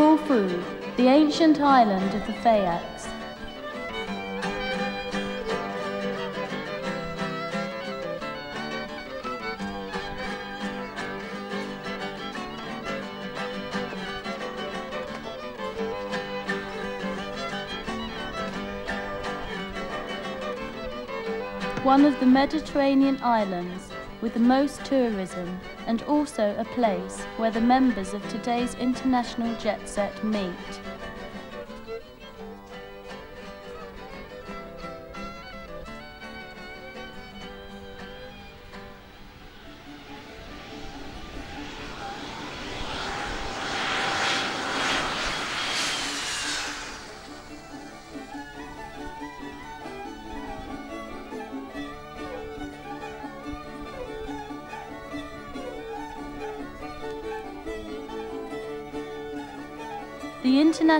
Corfu, the ancient island of the Phaeacs. One of the Mediterranean islands with the most tourism and also a place where the members of today's international jet set meet.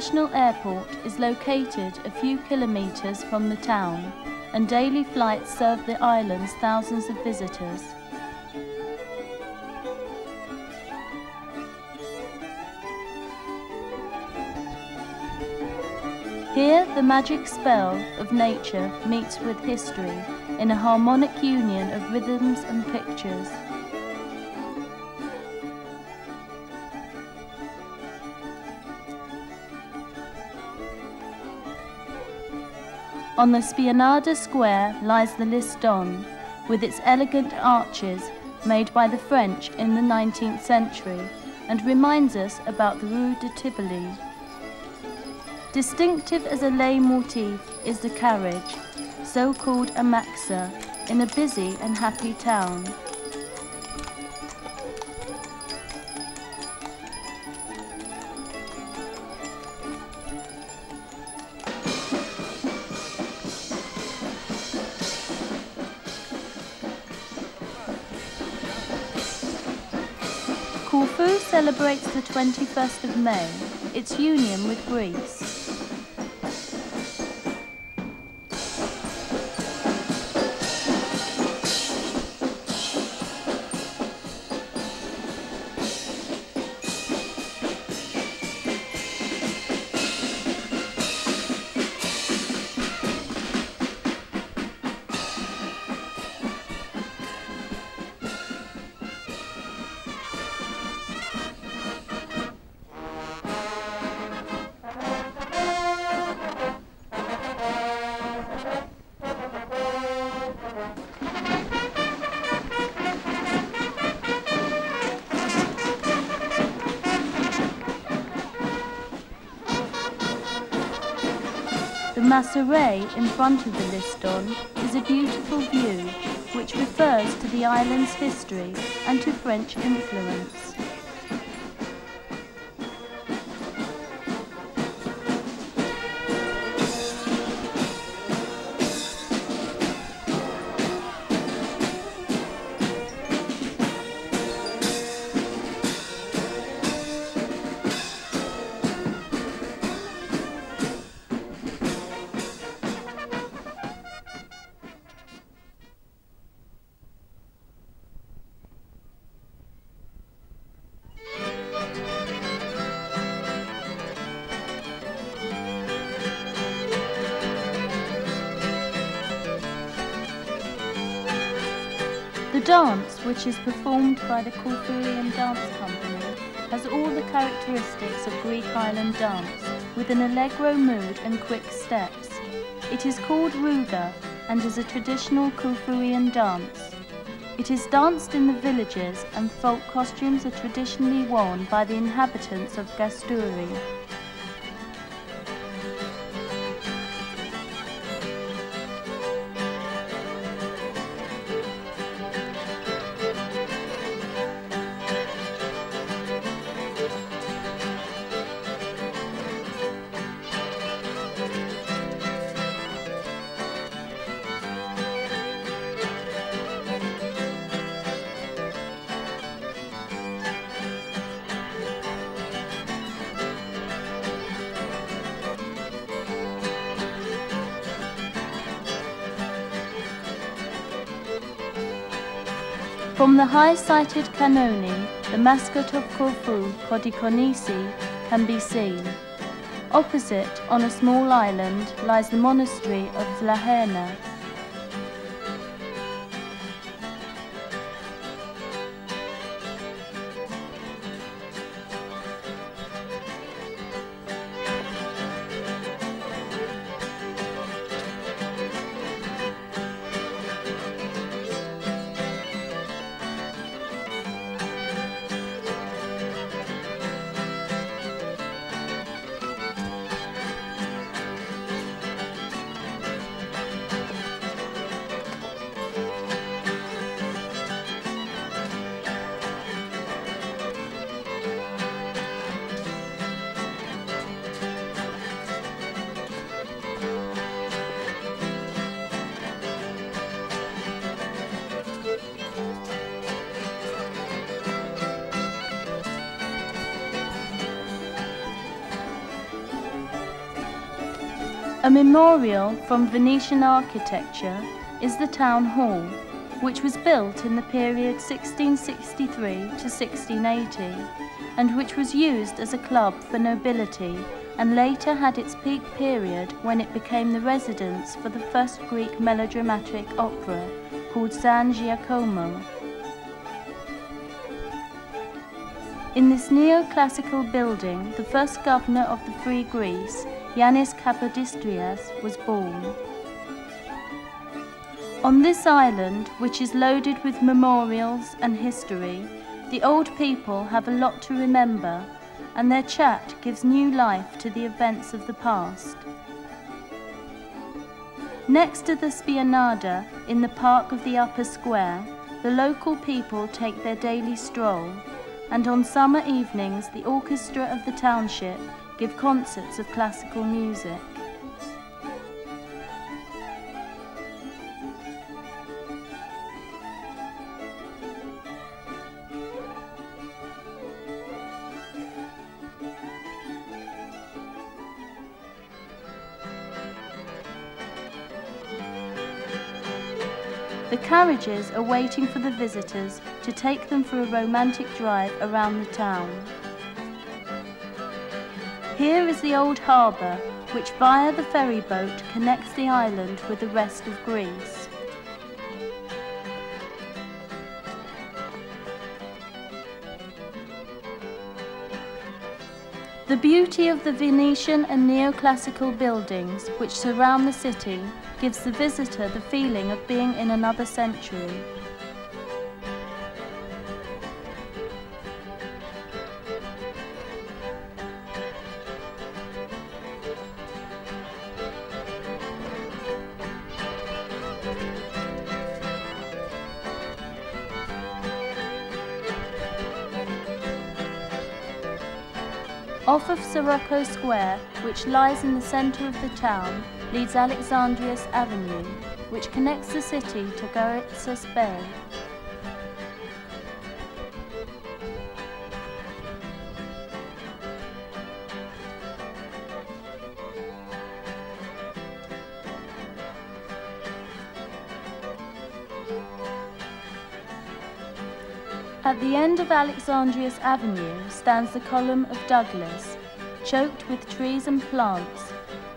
International airport is located a few kilometres from the town, and daily flights serve the island's thousands of visitors. Here, the magic spell of nature meets with history in a harmonic union of rhythms and pictures. On the Spianada Square lies the Liston, with its elegant arches made by the French in the 19th century, and reminds us about the Rue de Rivoli. Distinctive as a leitmotif is the carriage, so called a maxa, in a busy and happy town. Celebrates the 21st of May, its union with Greece. Masseray in front of the Liston is a beautiful view which refers to the island's history and to French influence. Dance, which is performed by the Corfurian Dance Company, has all the characteristics of Greek island dance, with an allegro mood and quick steps. It is called Ruga and is a traditional Corfurian dance. It is danced in the villages and folk costumes are traditionally worn by the inhabitants of Gasturi. From the high-sighted Canoni, the mascot of Corfu, Pontikonisi, can be seen. Opposite, on a small island, lies the monastery of Lahaina, memorial from Venetian architecture is the town hall, which was built in the period 1663 to 1680 and which was used as a club for nobility and later had its peak period when it became the residence for the first Greek melodramatic opera called San Giacomo. In this neoclassical building, the first governor of the Free Greece, Yanis Kapodistrias, was born. On this island, which is loaded with memorials and history, the old people have a lot to remember, and their chat gives new life to the events of the past. Next to the Spianada, in the park of the Upper Square, the local people take their daily stroll, and on summer evenings the orchestra of the township give concerts of classical music. The carriages are waiting for the visitors to take them for a romantic drive around the town. Here is the old harbour, which via the ferry boat connects the island with the rest of Greece. The beauty of the Venetian and neoclassical buildings which surround the city gives the visitor the feeling of being in another century. Off of San Rocco Square, which lies in the centre of the town, leads Alexandrius Avenue, which connects the city to Garitsa Bay. At the end of Alexandrius Avenue stands the column of Douglas, choked with trees and plants,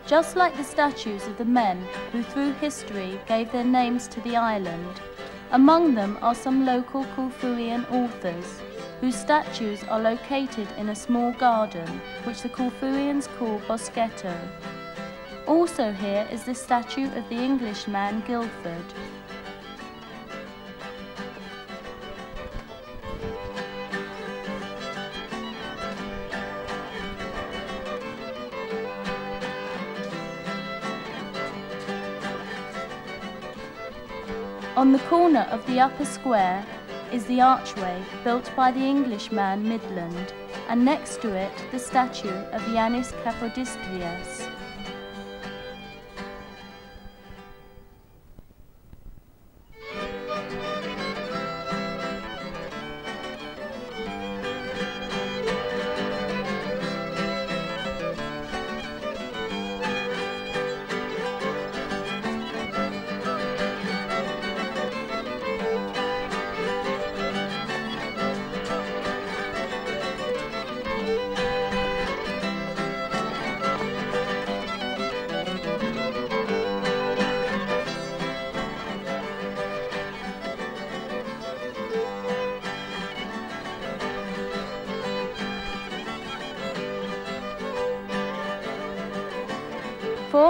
just like the statues of the men who through history gave their names to the island. Among them are some local Corfuian authors, whose statues are located in a small garden, which the Corfuians call Boschetto. Also here is the statue of the Englishman Guilford, On the corner of the upper square is the archway built by the Englishman Maitland, and next to it the statue of Yanis Kapodistrias.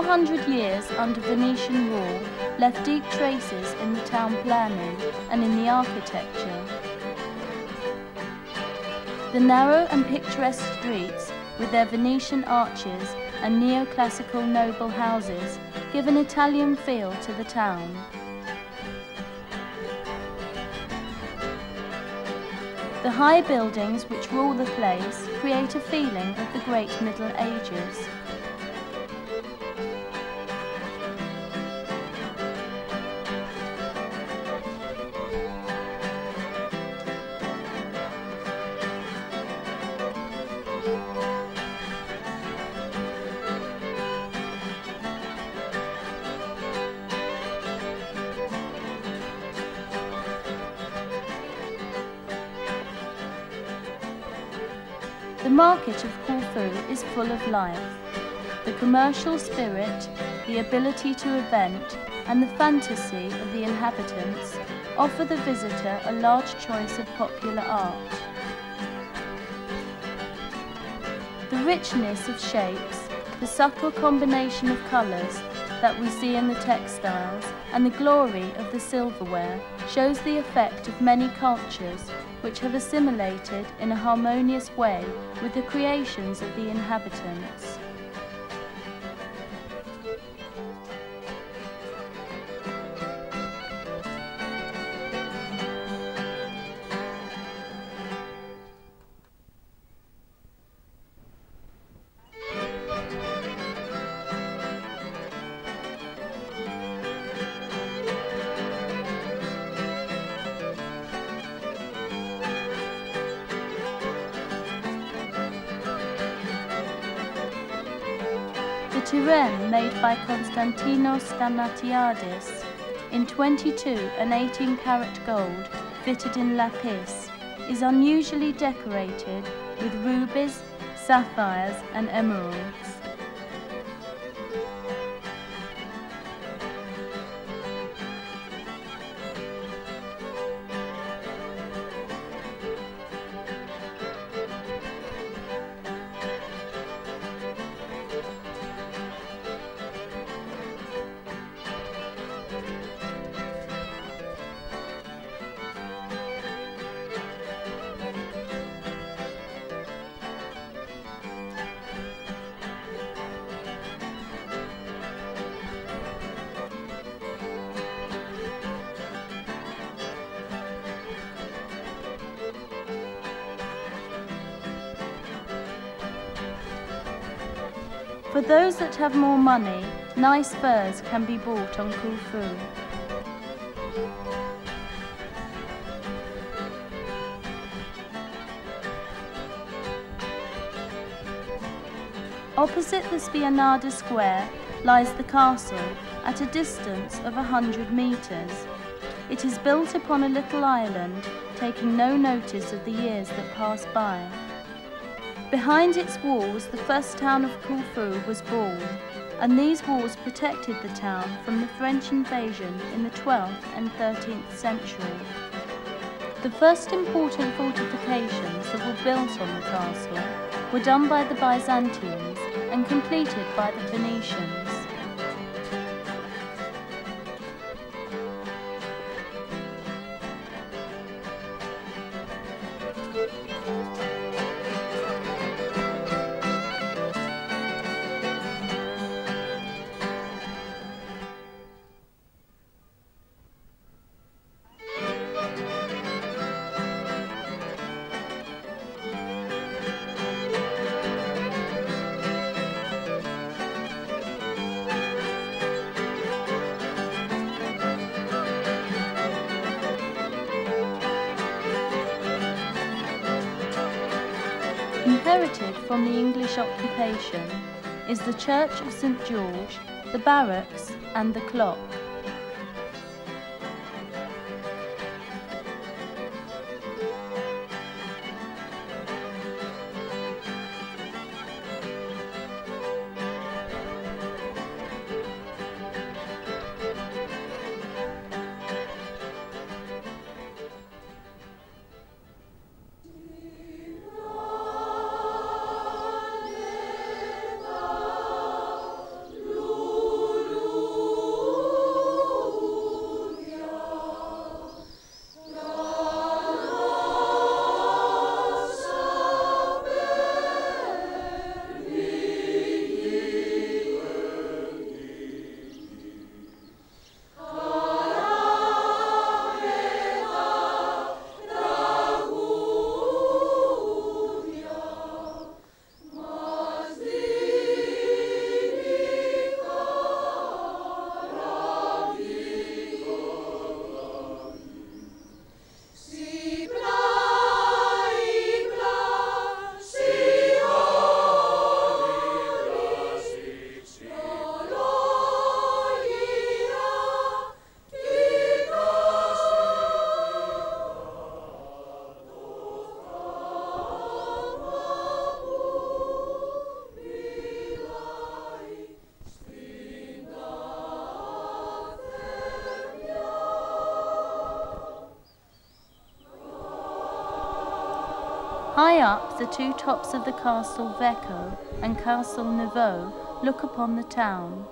400 years under Venetian rule left deep traces in the town planning and in the architecture. The narrow and picturesque streets, with their Venetian arches and neoclassical noble houses, give an Italian feel to the town. The high buildings which rule the place create a feeling of the great Middle Ages. Full of life. The commercial spirit, the ability to event, and the fantasy of the inhabitants offer the visitor a large choice of popular art. The richness of shapes, the subtle combination of colours that we see in the textiles, and the glory of the silverware shows the effect of many cultures which have assimilated in a harmonious way with the creations of the inhabitants. Konstantinos Stamatiadis in 22 and 18 karat gold fitted in lapis is unusually decorated with rubies, sapphires and emeralds. For those that have more money, nice furs can be bought on Corfu. Opposite the Spianada Square lies the castle at a distance of a hundred metres. It is built upon a little island, taking no notice of the years that pass by. Behind its walls, the first town of Corfu was born, and these walls protected the town from the French invasion in the 12th and 13th century. The first important fortifications that were built on the castle were done by the Byzantines and completed by the Venetians. Inherited from the English occupation is the Church of St George, the barracks and the clock. High up, the two tops of the Castle Vecco and Castle Nouveau look upon the town.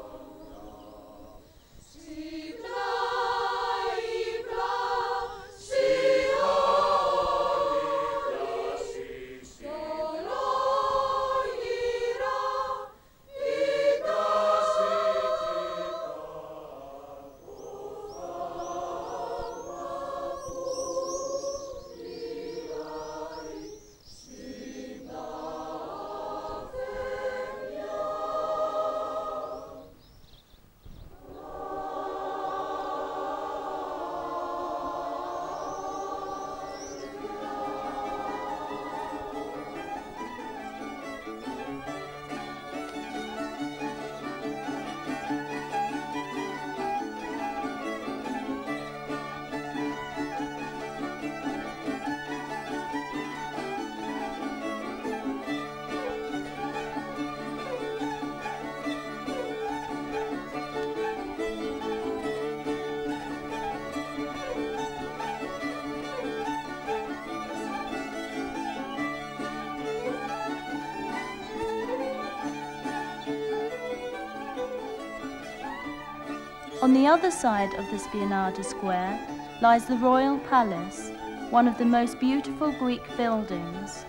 Other side of the Spianada Square lies the Royal Palace, one of the most beautiful Greek buildings.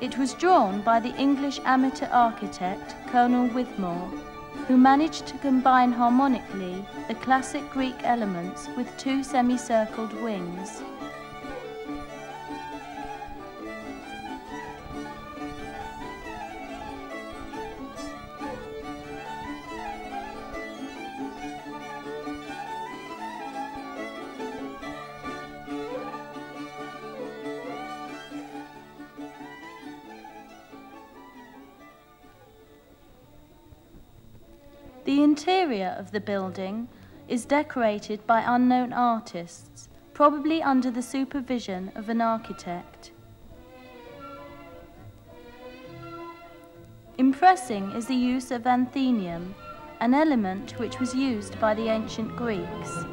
It was drawn by the English amateur architect Colonel Whitmore, who managed to combine harmonically the classic Greek elements with two semicircled wings. The building is decorated by unknown artists, probably under the supervision of an architect. Impressing is the use of anthemion, an element which was used by the ancient Greeks.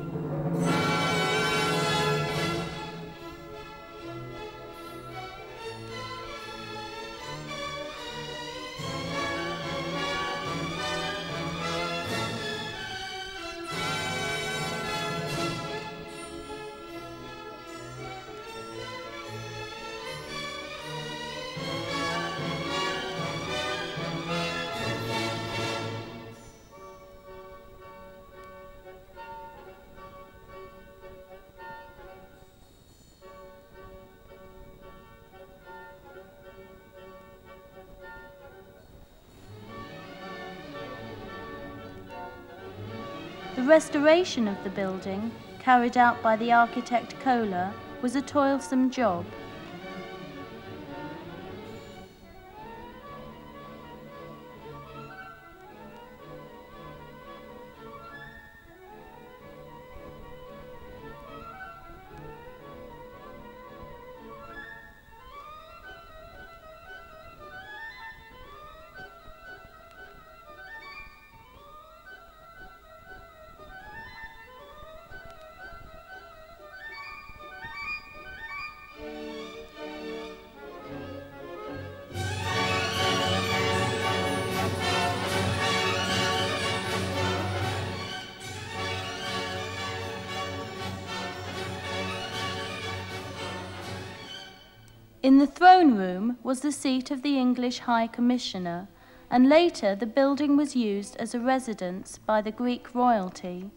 Restoration of the building, carried out by the architect Kohler, was a toilsome job. In the throne room was the seat of the English High Commissioner, and later the building was used as a residence by the Greek royalty.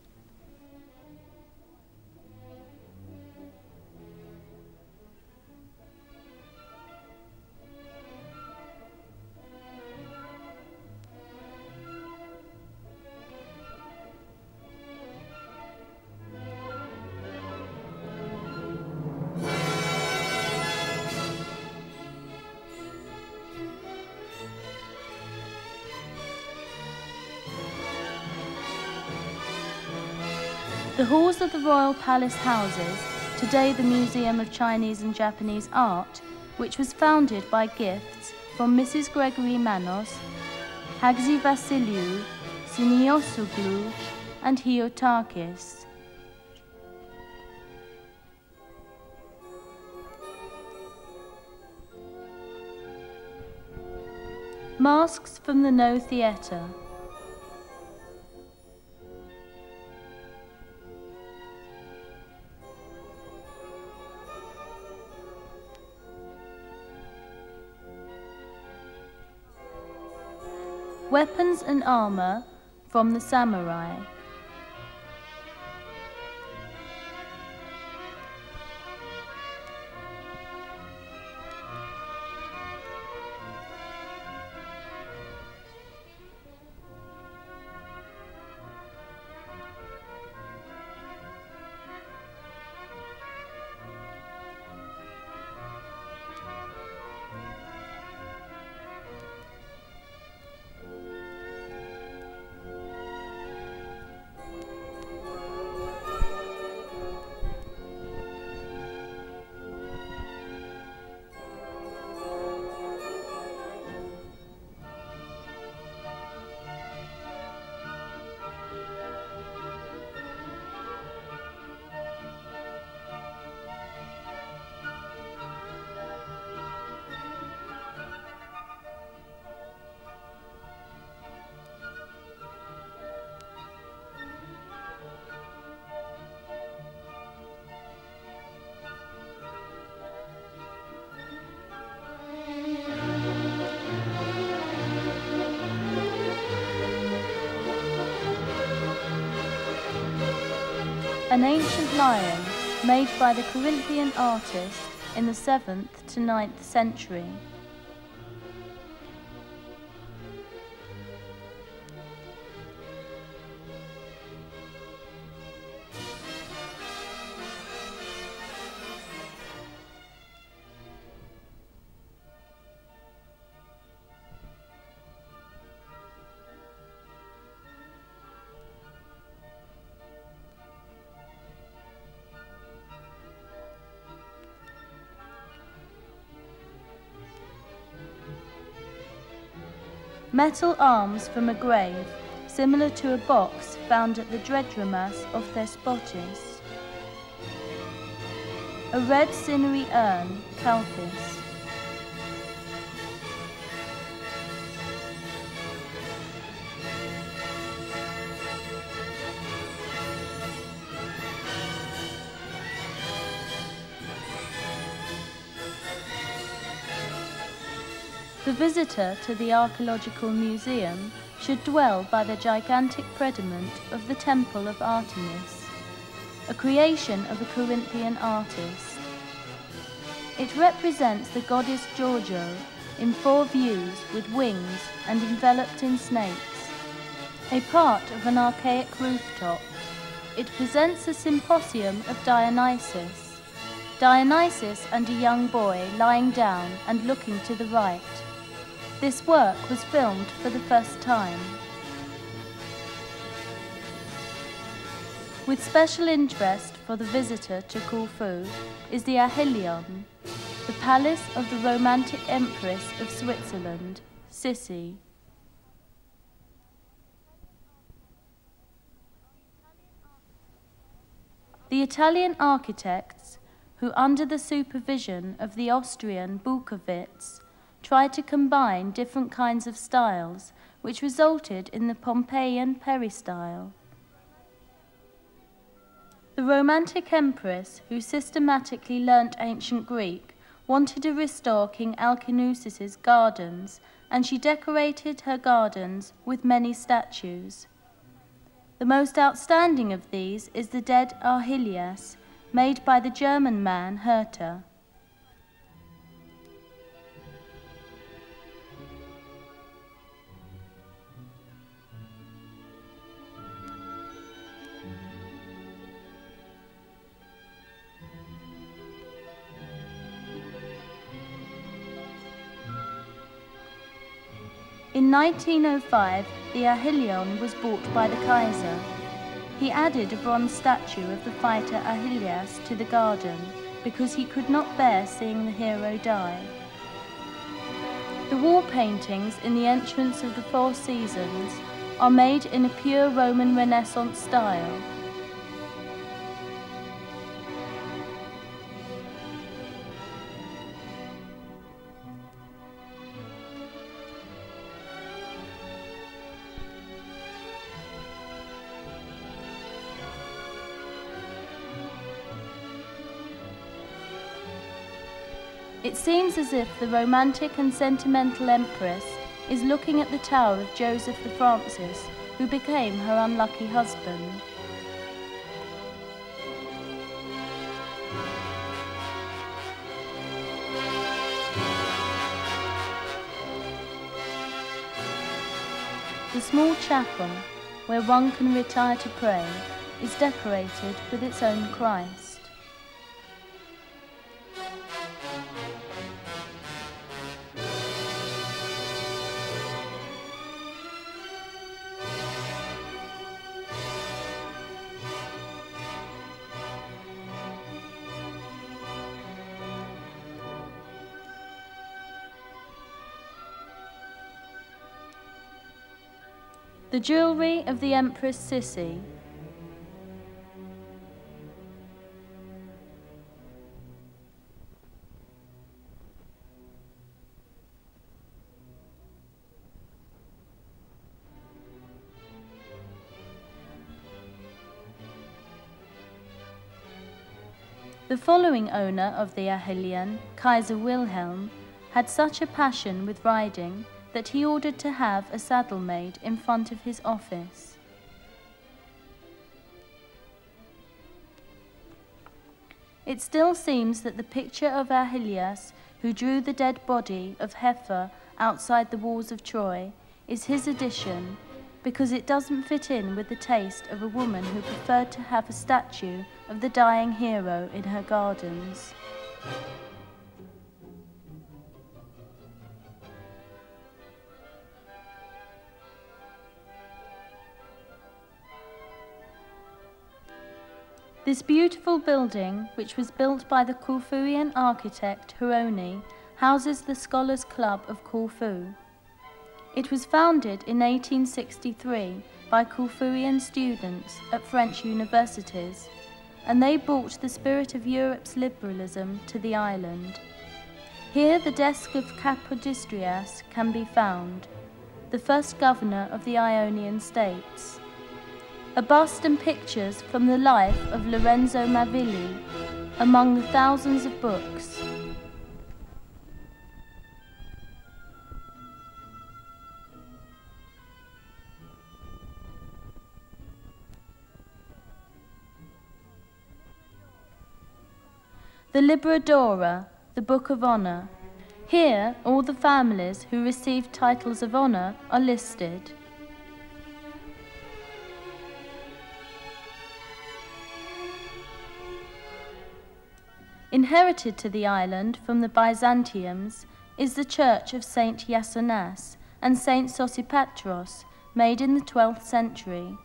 royal palace houses, today the Museum of Chinese and Japanese Art, which was founded by gifts from Mrs. Gregory Manos, Hagzi Vassiliou, Siniosoglu, and Hiotakis. Masks from the Noh Theatre Weapons and armor from the samurai. An ancient lion made by the Corinthian artist in the 7th to 9th century. Metal arms from a grave, similar to a box found at the Dredramas of Thespotis. A red cinerary urn, Calphis. Visitor to the Archaeological Museum should dwell by the gigantic pediment of the Temple of Artemis, a creation of a Corinthian artist. It represents the goddess Gorgo in four views with wings and enveloped in snakes. A part of an archaic rooftop, it presents a symposium of Dionysus. Dionysus and a young boy lying down and looking to the right. This work was filmed for the first time. With special interest for the visitor to Corfu is the Achillon, the palace of the Romantic Empress of Switzerland, Sissi. The Italian architects, who under the supervision of the Austrian Bulkowitz tried to combine different kinds of styles, which resulted in the Pompeian peristyle. The Romantic empress, who systematically learnt ancient Greek, wanted to restore King Alcinous' gardens, and she decorated her gardens with many statues. The most outstanding of these is the dead Achilles, made by the German man Herter. In 1905, the Achillon was bought by the Kaiser. He added a bronze statue of the fighter Achilles to the garden because he could not bear seeing the hero die. The wall paintings in the entrance of the Four Seasons are made in a pure Roman Renaissance style seems as if the romantic and sentimental empress is looking at the tower of Joseph the Francis, who became her unlucky husband. The small chapel, where one can retire to pray, is decorated with its own Christ. The jewellery of the Empress Sissi. The following owner of the Achillon, Kaiser Wilhelm, had such a passion with riding that he ordered to have a saddle made in front of his office. It still seems that the picture of Achilles, who drew the dead body of Hector outside the walls of Troy, is his addition because it doesn't fit in with the taste of a woman who preferred to have a statue of the dying hero in her gardens. This beautiful building, which was built by the Corfuian architect Huroni, houses the Scholars Club of Corfu. It was founded in 1863 by Corfuian students at French universities, and they brought the spirit of Europe's liberalism to the island. Here the desk of Capodistrias can be found, the first governor of the Ionian states a bust and pictures from the life of Lorenzo Mavilli among the thousands of books. The Libro d'Oro, the Book of Honour. Here, all the families who received titles of honour are listed. Inherited to the island from the Byzantiums is the church of Saint Yasonas and Saint Sosipatros, made in the 12th century.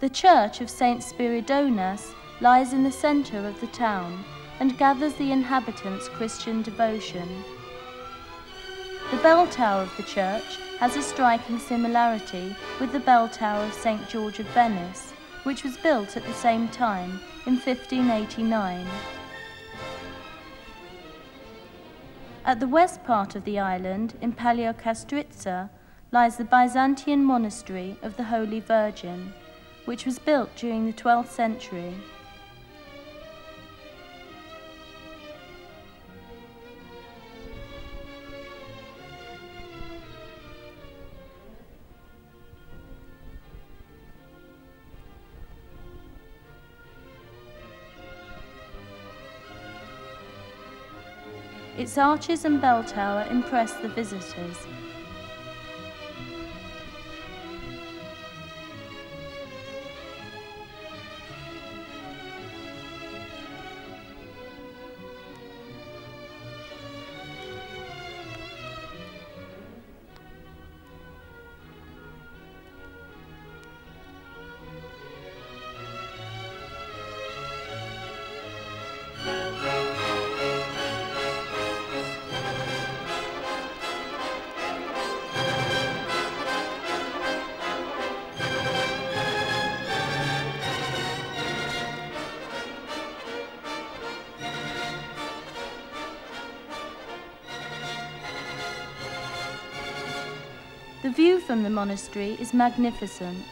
The church of Saint Spiridonas lies in the centre of the town and gathers the inhabitants' Christian devotion. The bell tower of the church has a striking similarity with the bell tower of St. George of Venice, which was built at the same time in 1589. At the west part of the island, in Paleokastritsa, lies the Byzantine monastery of the Holy Virgin, which was built during the 12th century. Its arches and bell tower impress the visitors. View from the monastery is magnificent.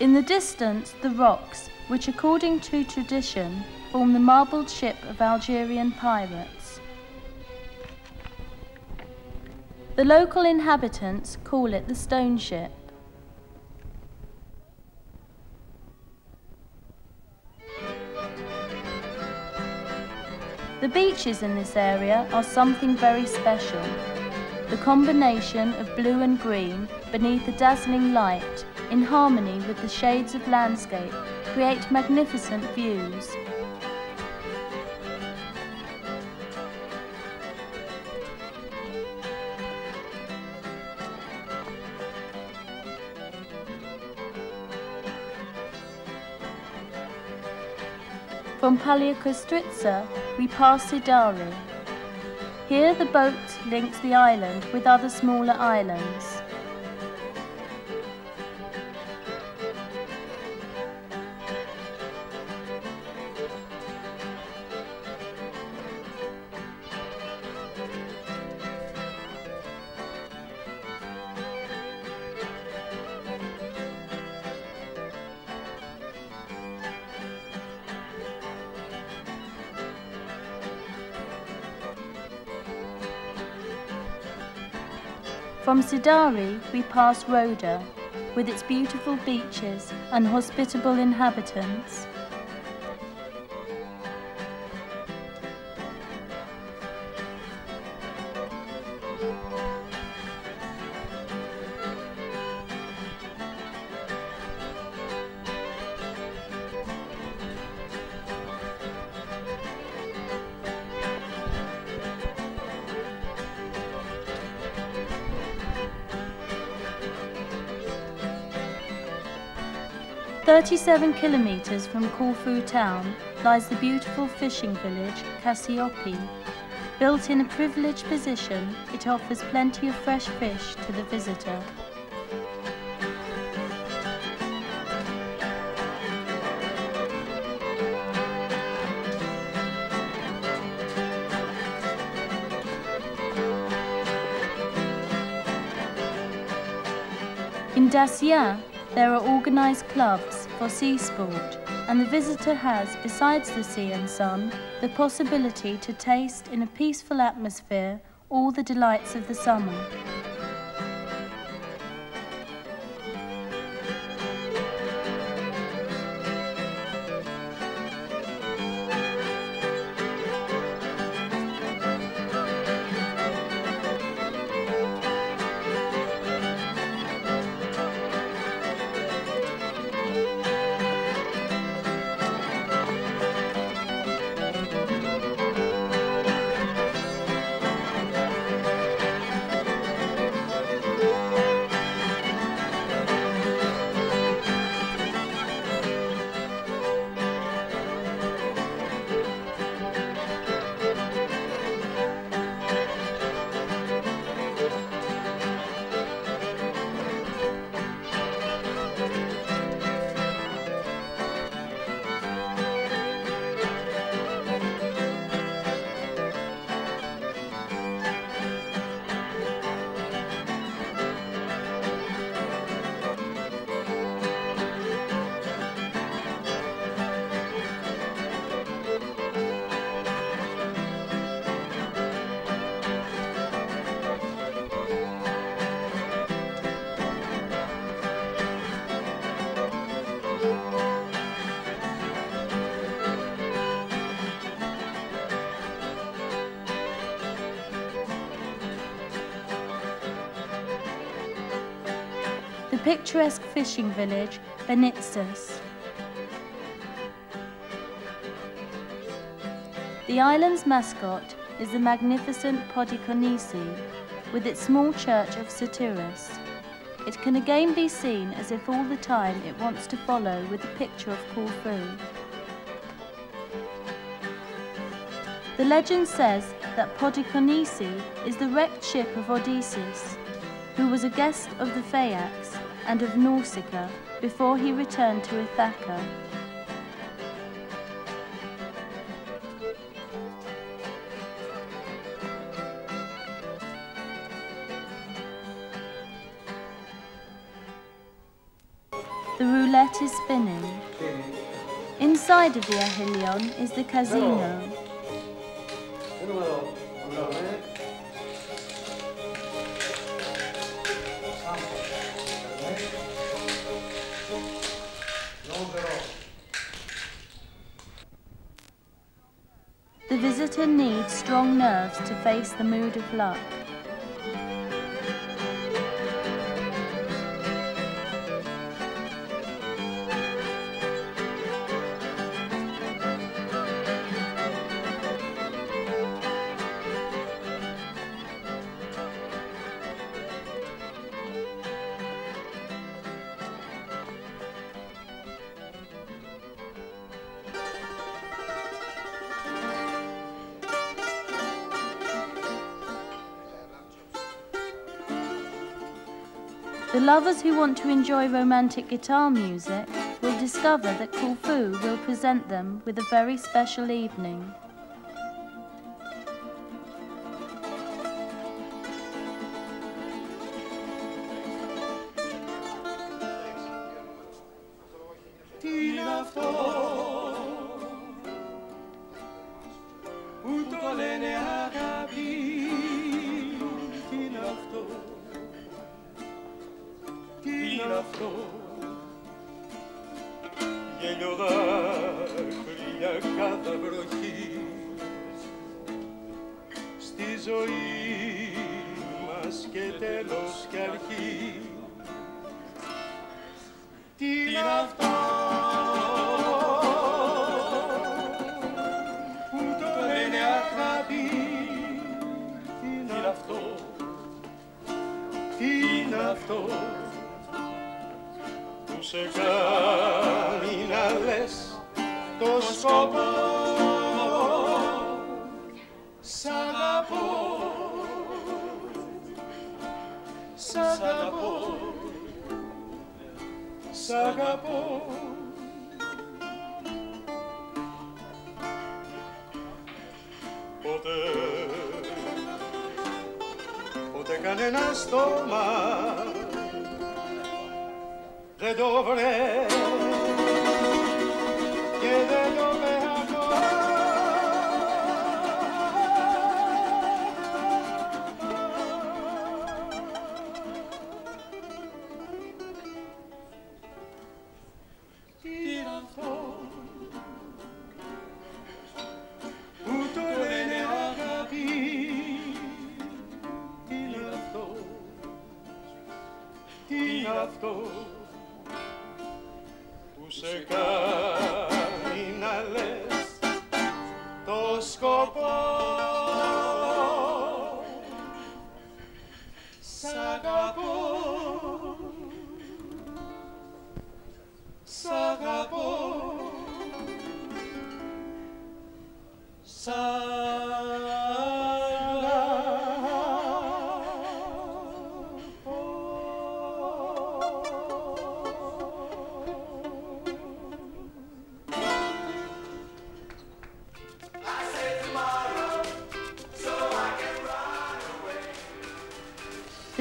In the distance, the rocks, which according to tradition form the marbled ship of Algerian pirates. The local inhabitants call it the stone ship. The beaches in this area are something very special. The combination of blue and green beneath the dazzling light, in harmony with the shades of landscape, create magnificent views. From Paleokastritsa, we pass Sidari. Here the boat links the island with other smaller islands. From Sidari we pass Rhoda, with its beautiful beaches and hospitable inhabitants. Thirty-seven kilometres from Corfu town lies the beautiful fishing village Cassiope. Built in a privileged position, it offers plenty of fresh fish to the visitor. In Dassia, there are organised clubs for sea sport, and the visitor has, besides the sea and sun, the possibility to taste in a peaceful atmosphere all the delights of the summer. Picturesque fishing village Benitses. The island's mascot is the magnificent Pontikonisi, with its small church of Satyrus. It can again be seen as if all the time it wants to follow with the picture of Corfu. The legend says that Pontikonisi is the wrecked ship of Odysseus, who was a guest of the Phaeacs and of Nausicaa before he returned to Ithaca. The roulette is spinning. Inside of the Achillon is the casino. Visitor needs strong nerves to face the mood of luck. Lovers who want to enjoy romantic guitar music will discover that Corfu will present them with a very special evening.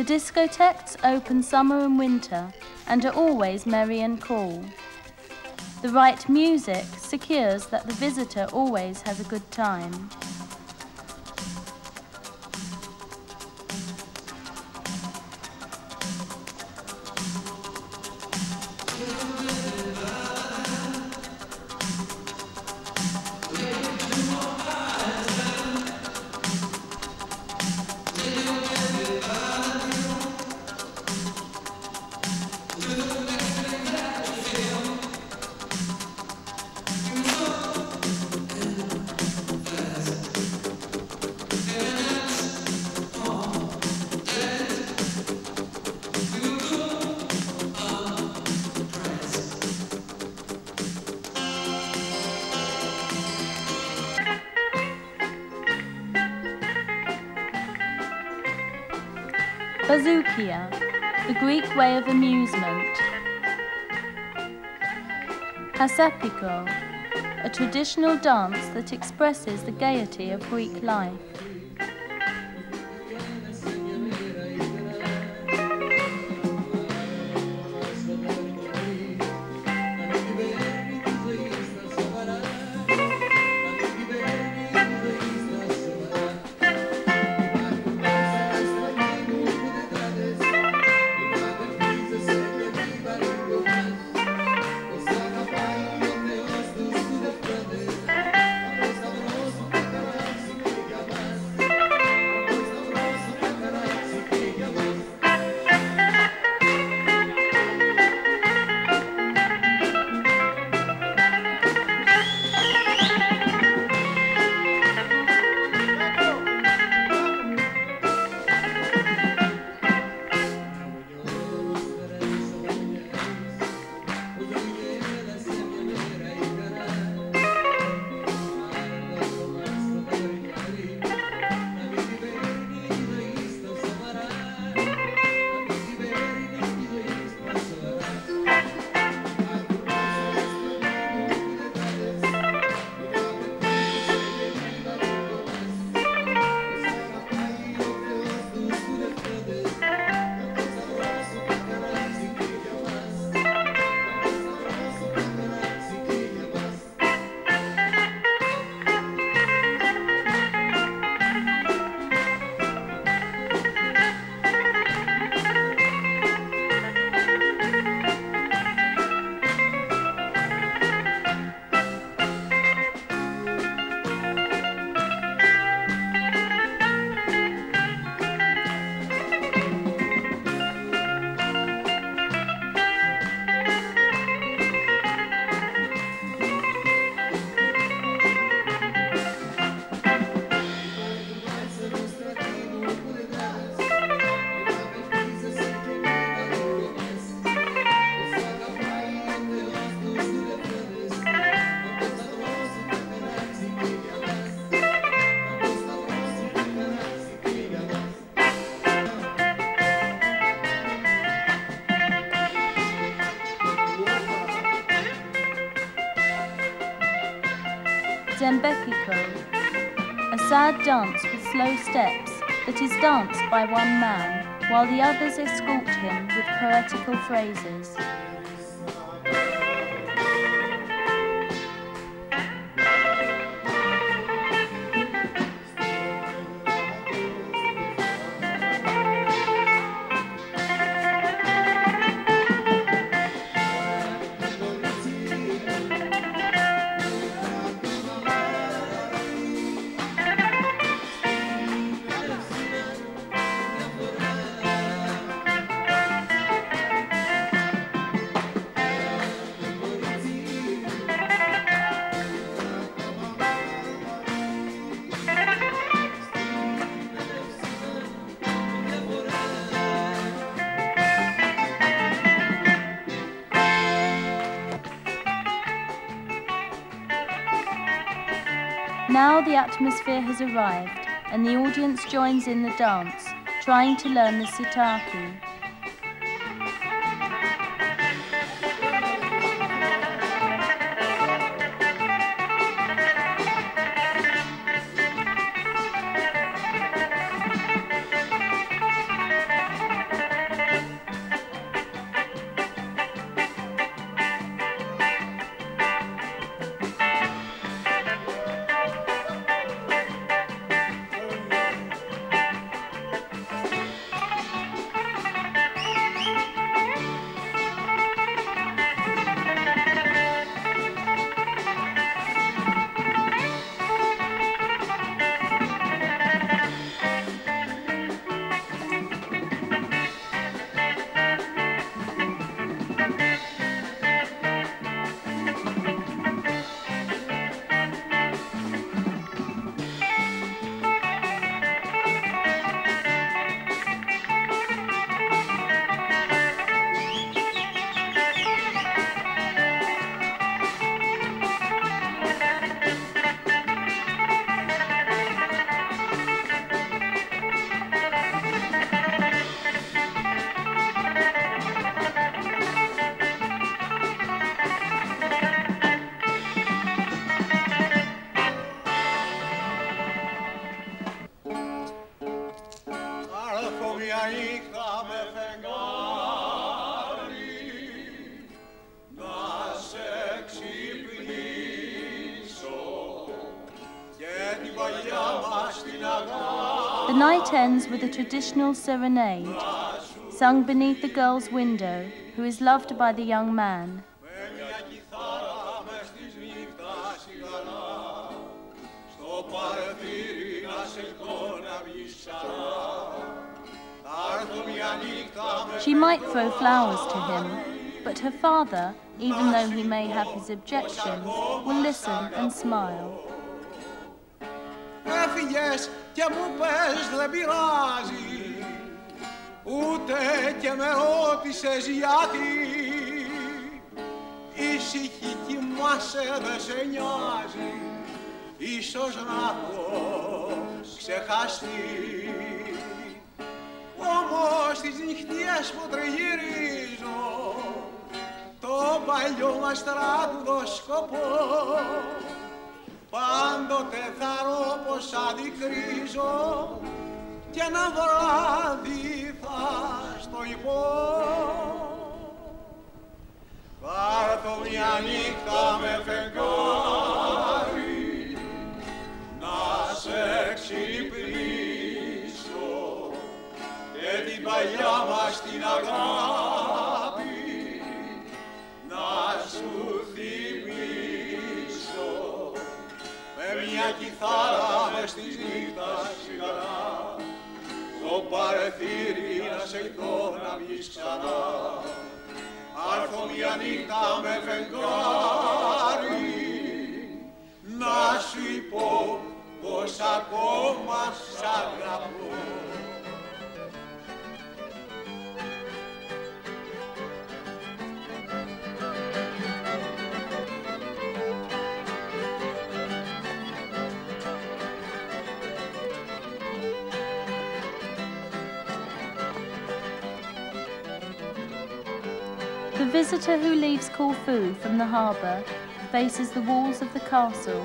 Discotheques open summer and winter and are always merry and cool. The right music secures that the visitor always has a good time. Bouzoukia, the Greek way of amusement. Hasapiko, a traditional dance that expresses the gaiety of Greek life. A sad dance with slow steps that is danced by one man while the others escort him with poetical phrases. Now the atmosphere has arrived and the audience joins in the dance, trying to learn the sirtaki. The night ends with a traditional serenade, sung beneath the girl's window, who is loved by the young man. She might throw flowers to him, but her father, even though he may have his objections, will listen and smile. Έφυγες Και μου πες δεν πειράζει Ούτε και με ρώτησες γιατί Ήσυχη κοιμάσαι δεν σε νοιάζει Ίσως να το ξεχαστεί. Όμως τις νυχτιές που τριγυρίζω Το παλιό μας τράγουδο σκοπό Πάντοτε θα ρω πως αντικρίζω και ένα βράδυ θα στο υπό. Θα έρθω μια νύχτα με φεγγάρι να σε ξυπνήσω και την παλιά μας την αγάπη να σου κιθάρα μες της νύχτας σιγανά στο παρεθύρι να σε ειδώ να βγεις ξανά. Άρθω μια νύχτα με φεγγάρι να σου πω πως ακόμα σ' αγαπώ visitor who leaves Corfu from the harbour faces the walls of the castle,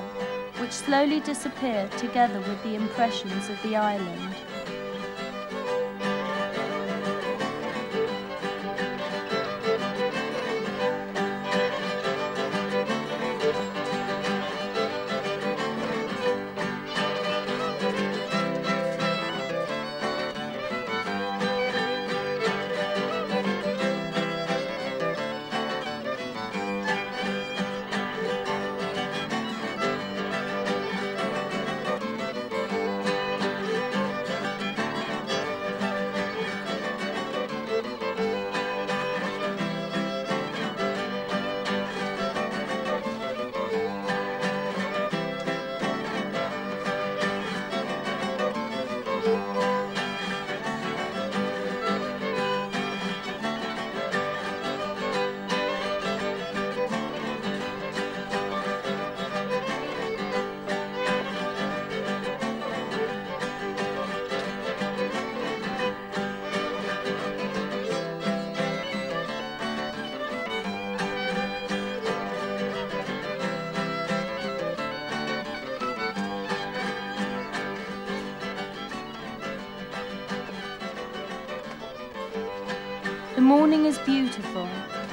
which slowly disappear together with the impressions of the island. Is beautiful,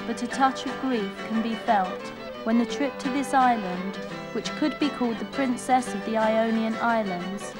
but a touch of grief can be felt when the trip to this island, which could be called the Princess of the Ionian Islands.